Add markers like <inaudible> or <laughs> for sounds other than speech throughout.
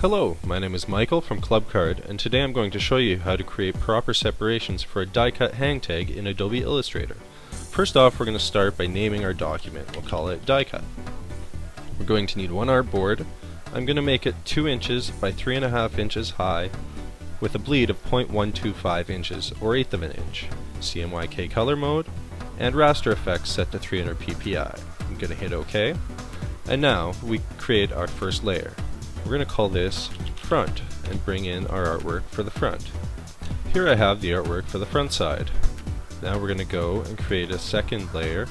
Hello, my name is Michael from ClubCard and today I'm going to show you how to create proper separations for a die-cut hang tag in Adobe Illustrator. First off we're going to start by naming our document. We'll call it die-cut. We're going to need one artboard. I'm going to make it 2 inches by 3.5 inches high with a bleed of 0.125 inches or eighth of an inch. CMYK color mode and raster effects set to 300 ppi. I'm going to hit OK. And now we create our first layer. We're going to call this front and bring in our artwork for the front. Here I have the artwork for the front side. Now we're going to go and create a second layer,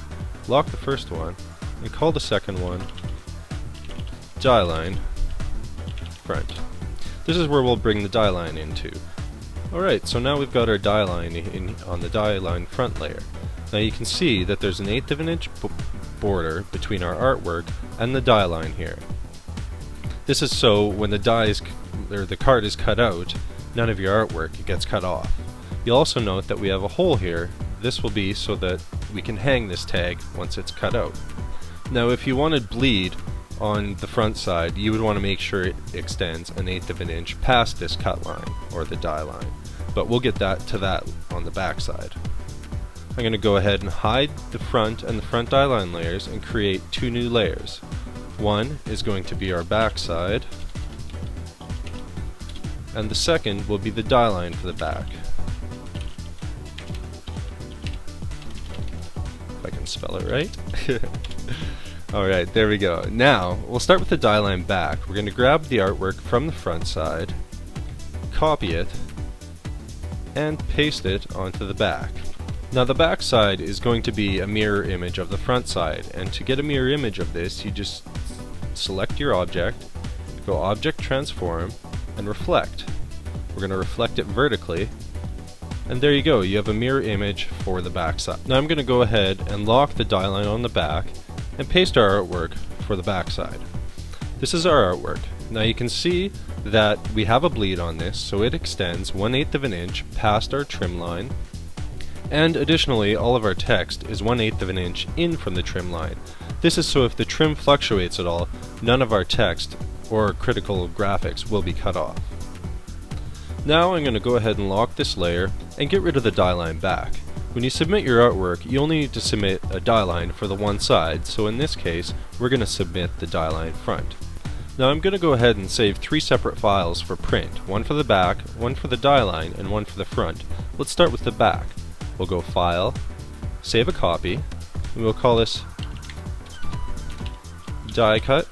lock the first one, and call the second one die line front. This is where we'll bring the die line into. Alright, so now we've got our die line in, on the die line front layer. Now you can see that there's an eighth of an inch border between our artwork and the die line here. This is so when the die is, or the card is cut out, none of your artwork gets cut off. You'll also note that we have a hole here. This will be so that we can hang this tag once it's cut out. Now if you wanted bleed on the front side, you would want to make sure it extends an eighth of an inch past this cut line, or the die line. But we'll get that to that on the back side. I'm going to go ahead and hide the front and the front die line layers and create two new layers. One is going to be our backside, and the second will be the die line for the back. If I can spell it right. <laughs> Alright, there we go. Now, we'll start with the die line back. We're going to grab the artwork from the front side, copy it, and paste it onto the back. Now the back side is going to be a mirror image of the front side, and to get a mirror image of this, you just select your object, go Object Transform, and Reflect. We're going to reflect it vertically, and there you go, you have a mirror image for the back side. Now I'm going to go ahead and lock the die line on the back, and paste our artwork for the back side. This is our artwork. Now you can see that we have a bleed on this, so it extends 1 8 of an inch past our trim line, and additionally all of our text is 1 8 of an inch in from the trim line. This is so if the trim fluctuates at all, none of our text or critical graphics will be cut off. Now I'm going to go ahead and lock this layer and get rid of the die line back. When you submit your artwork, you only need to submit a die line for the one side, so in this case, we're going to submit the die line front. Now I'm going to go ahead and save three separate files for print, one for the back, one for the die line, and one for the front. Let's start with the back. We'll go File, Save a Copy, and we'll call this die cut,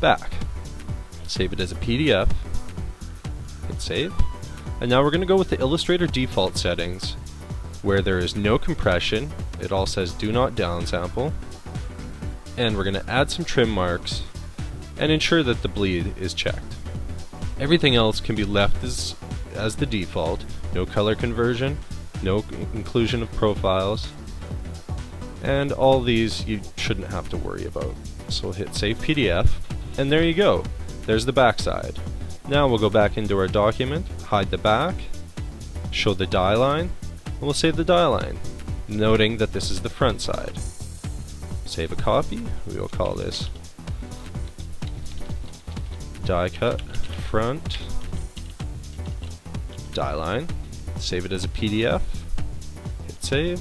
back. Save it as a PDF, hit save. And now we're going to go with the Illustrator default settings where there is no compression, it all says do not downsample, and we're going to add some trim marks and ensure that the bleed is checked. Everything else can be left as, as the default, no color conversion, no inclusion of profiles, and all these you shouldn't have to worry about. So we'll hit Save PDF, and there you go. There's the back side. Now we'll go back into our document, hide the back, show the die line, and we'll save the die line, noting that this is the front side. Save a copy, we will call this die cut front die line. Save it as a PDF, hit save,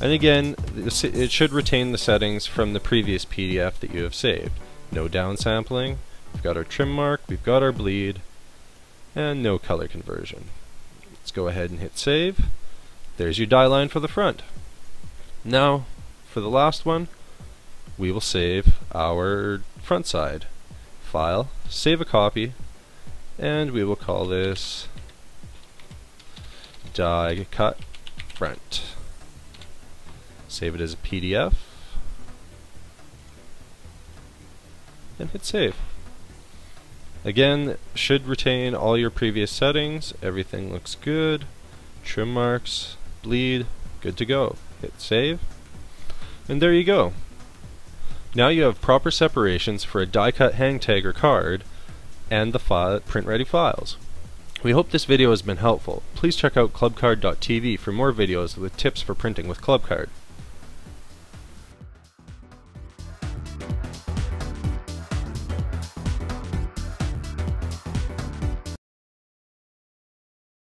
and again, it should retain the settings from the previous PDF that you have saved. No downsampling, we've got our trim mark, we've got our bleed, and no color conversion. Let's go ahead and hit save. There's your die line for the front. Now, for the last one, we will save our front side. File, save a copy, and we will call this die cut front. Save it as a PDF. And hit save. Again, should retain all your previous settings. Everything looks good. Trim marks, bleed, good to go. Hit save. And there you go. Now you have proper separations for a die cut hang tag or card and the file, print ready files. We hope this video has been helpful. Please check out clubcard.tv for more videos with tips for printing with Clubcard.